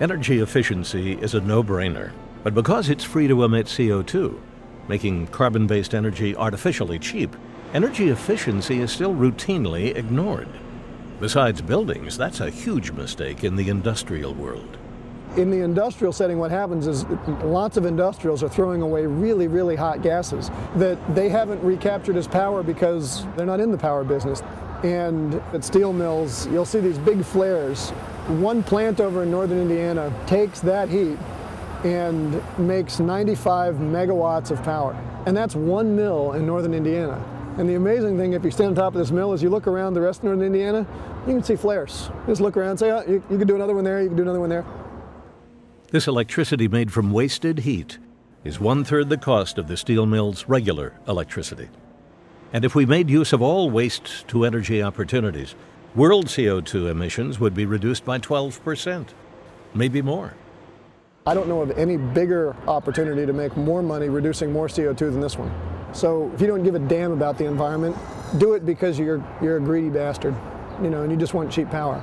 Energy efficiency is a no-brainer, but because it's free to emit CO2, making carbon-based energy artificially cheap, energy efficiency is still routinely ignored. Besides buildings, that's a huge mistake in the industrial world. In the industrial setting, what happens is lots of industrials are throwing away really, really hot gases that they haven't recaptured as power because they're not in the power business. And at steel mills, you'll see these big flares. One plant over in northern Indiana takes that heat and makes 95 megawatts of power. And that's one mill in northern Indiana. And the amazing thing, if you stand on top of this mill, is you look around the rest of northern Indiana, you can see flares. Just look around say, oh, you, you can do another one there, you can do another one there. This electricity made from wasted heat is one third the cost of the steel mill's regular electricity. And if we made use of all waste to energy opportunities, world CO2 emissions would be reduced by 12%, maybe more. I don't know of any bigger opportunity to make more money reducing more CO2 than this one. So if you don't give a damn about the environment, do it because you're, you're a greedy bastard, you know, and you just want cheap power.